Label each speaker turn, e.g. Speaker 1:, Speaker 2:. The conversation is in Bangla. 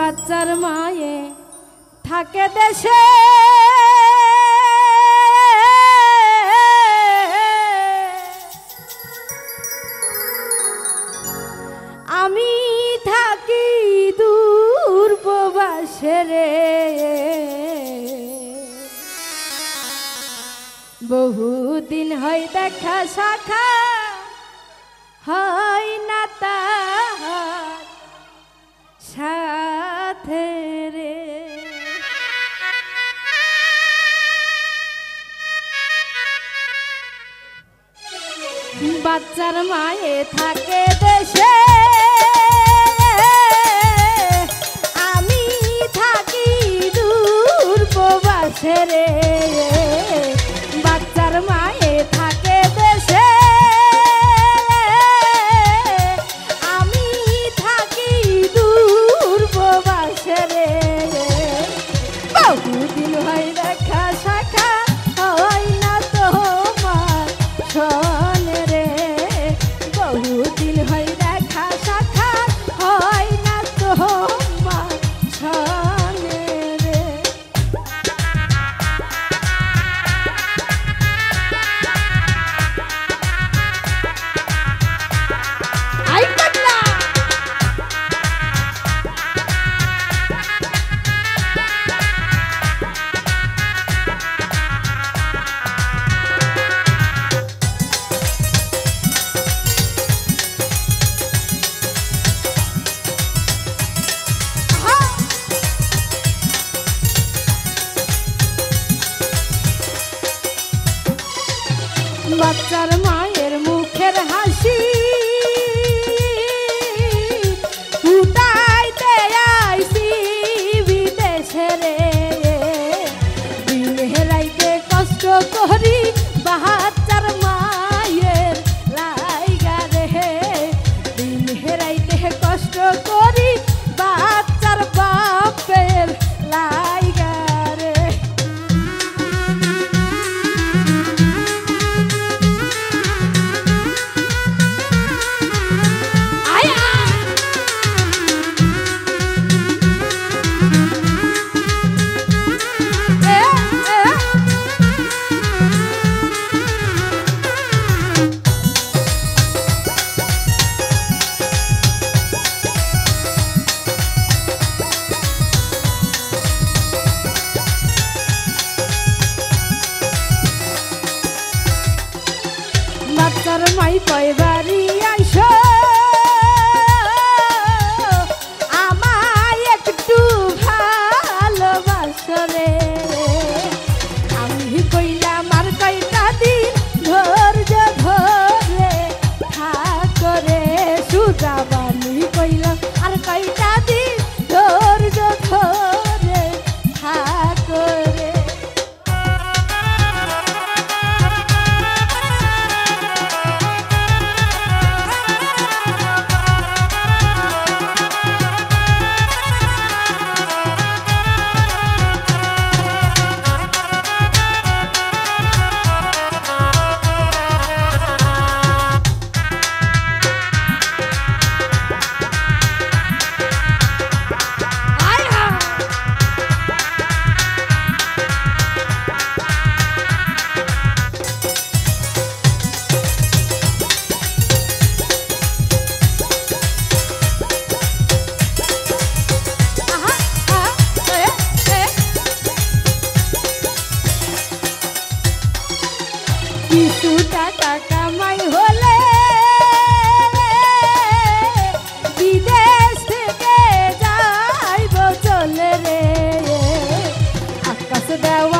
Speaker 1: বাচ্চার মায়ে থাকে দেশে। আমি থাকি দূর রে। বহুদিন হয় দেখা শাখা বাচ্চার মায়ে থাকে দেশে। i'm Atarım bye bye. Sarawak